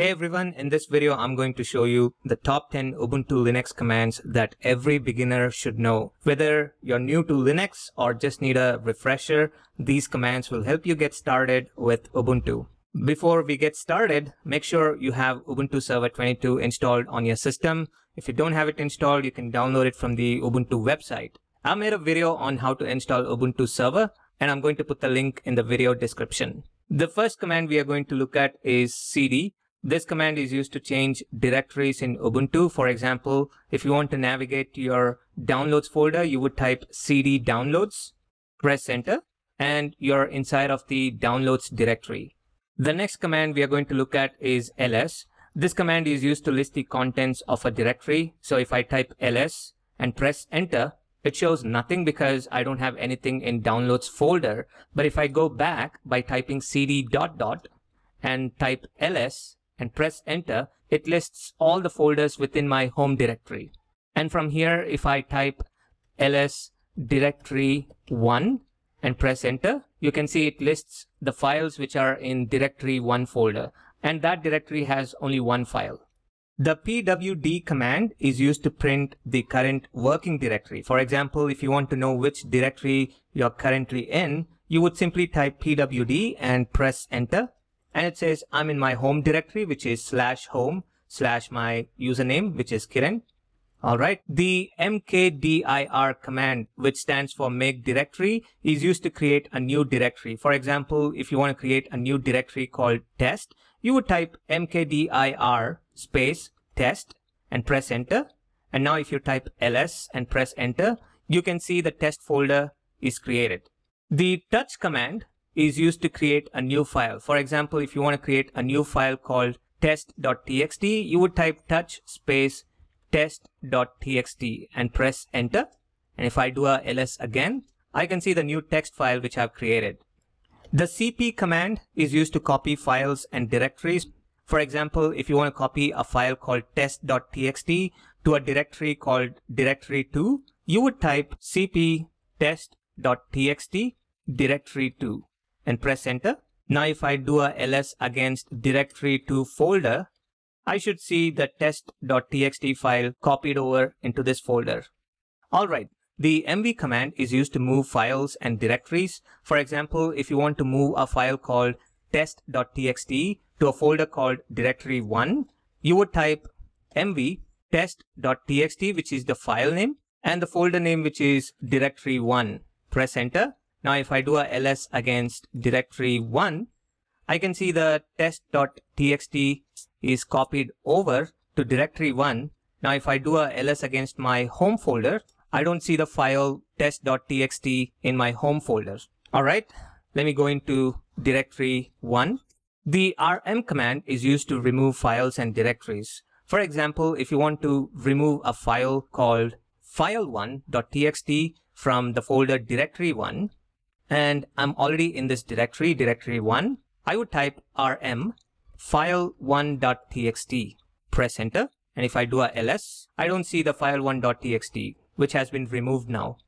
Hey everyone, in this video I'm going to show you the top 10 Ubuntu Linux commands that every beginner should know. Whether you're new to Linux or just need a refresher, these commands will help you get started with Ubuntu. Before we get started, make sure you have Ubuntu Server 22 installed on your system. If you don't have it installed, you can download it from the Ubuntu website. I made a video on how to install Ubuntu Server and I'm going to put the link in the video description. The first command we are going to look at is cd. This command is used to change directories in Ubuntu. For example, if you want to navigate to your downloads folder, you would type cd downloads, press enter, and you're inside of the downloads directory. The next command we are going to look at is ls. This command is used to list the contents of a directory. So if I type ls and press enter, it shows nothing because I don't have anything in downloads folder. But if I go back by typing cd dot dot and type ls and press enter, it lists all the folders within my home directory. And from here, if I type ls directory 1 and press enter, you can see it lists the files which are in directory 1 folder. And that directory has only one file. The pwd command is used to print the current working directory. For example, if you want to know which directory you're currently in, you would simply type pwd and press enter. And it says I'm in my home directory, which is slash home slash my username, which is Kiran. All right. The mkdir command, which stands for make directory, is used to create a new directory. For example, if you want to create a new directory called test, you would type mkdir space test and press enter. And now if you type ls and press enter, you can see the test folder is created. The touch command is used to create a new file. For example, if you want to create a new file called test.txt, you would type touch space test.txt and press enter. And if I do a ls again, I can see the new text file which I've created. The cp command is used to copy files and directories. For example, if you want to copy a file called test.txt to a directory called directory2, you would type cp test.txt directory2 and press enter. Now if I do a ls against directory2 folder, I should see the test.txt file copied over into this folder. Alright, the mv command is used to move files and directories. For example, if you want to move a file called test.txt to a folder called directory1, you would type mv test.txt, which is the file name, and the folder name, which is directory1. Press enter. Now, if I do a ls against directory1, I can see the test.txt is copied over to directory1. Now, if I do a ls against my home folder, I don't see the file test.txt in my home folder. All right, let me go into directory one. The rm command is used to remove files and directories. For example, if you want to remove a file called file1.txt from the folder directory1, and I'm already in this directory, directory1, I would type rm file1.txt, press enter, and if I do a ls, I don't see the file1.txt which has been removed now.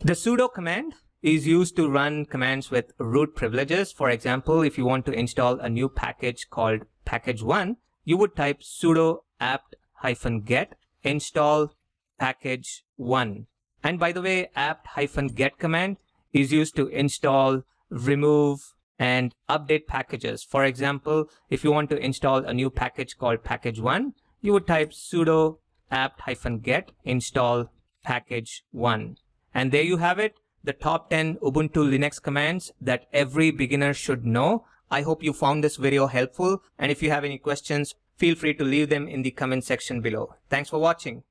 The sudo command is used to run commands with root privileges. For example, if you want to install a new package called package1, you would type sudo apt-get install package1. And by the way, apt-get command is used to install, remove, and update packages. For example, if you want to install a new package called package1, you would type sudo apt-get install package 1. And there you have it, the top 10 Ubuntu Linux commands that every beginner should know. I hope you found this video helpful and if you have any questions, feel free to leave them in the comment section below. Thanks for watching.